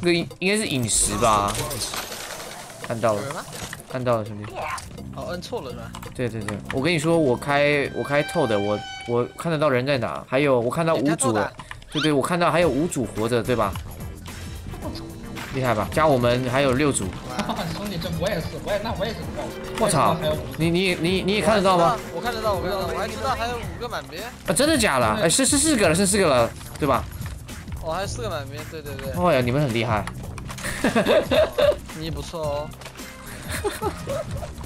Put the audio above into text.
这个应应该是饮食吧？看到了？看到了，兄弟。哦，摁错了是吧？对对对，我跟你说，我开我开透的，我我看得到人在哪，还有我看到五组对对，我看到还有五组活着，对吧？厉害吧？加我们还有六组，兄弟，这我也是，我也那我也是。我操你你你你也看得到吗？我看得到，我看得到，我还知道还有五个满编，啊，真的假的？哎，是是四个了，是四个了，对吧？哦，还有四个满编，对对对，哦呀，你们很厉害。你不错哦。